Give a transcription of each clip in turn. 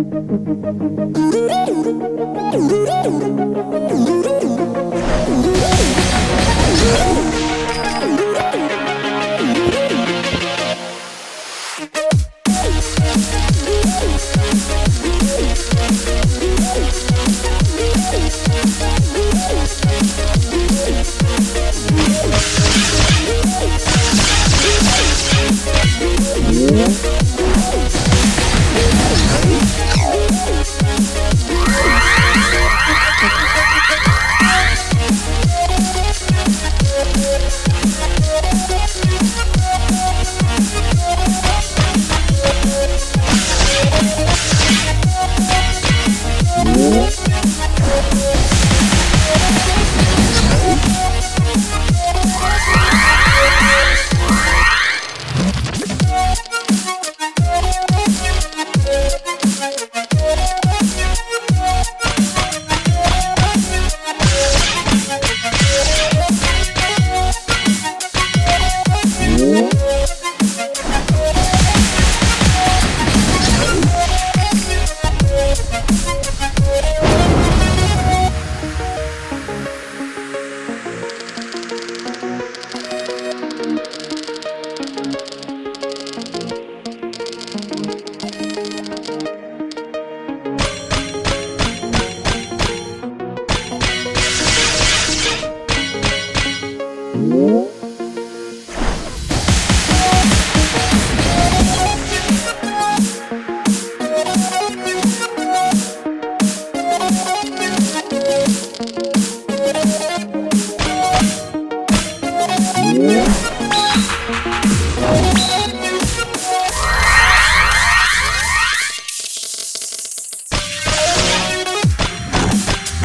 Thank you.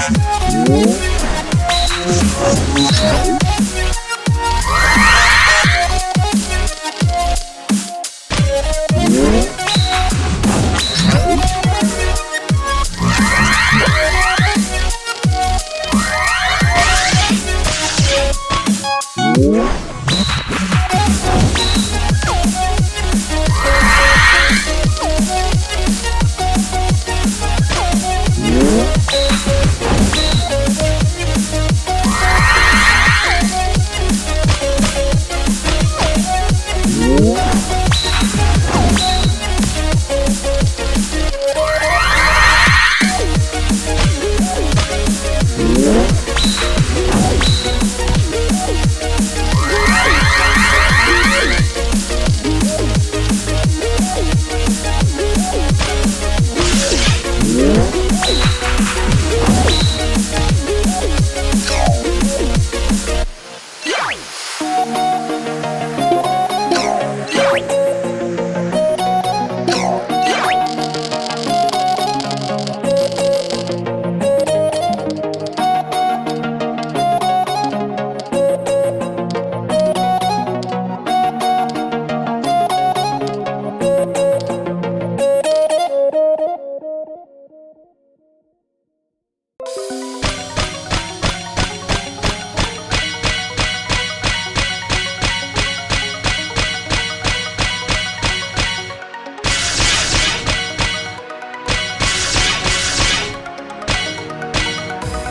Thank you.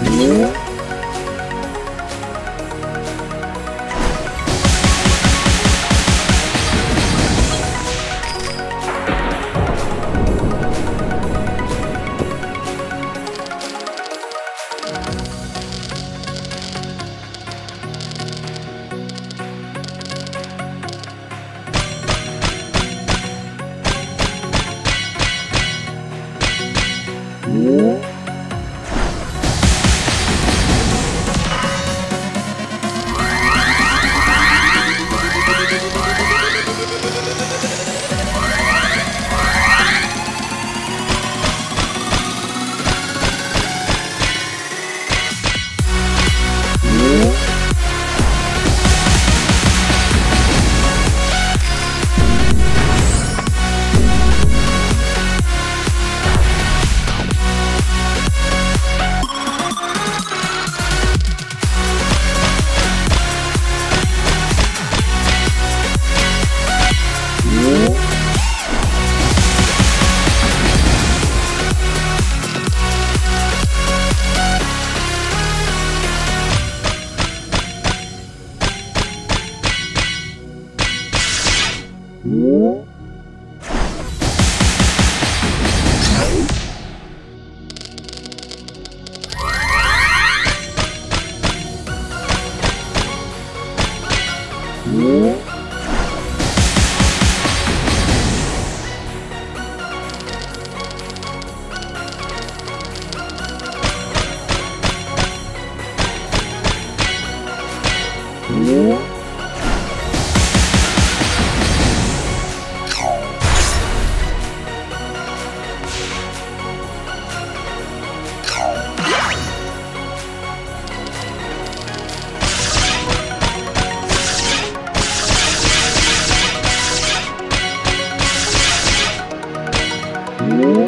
Música 嗯 Thank.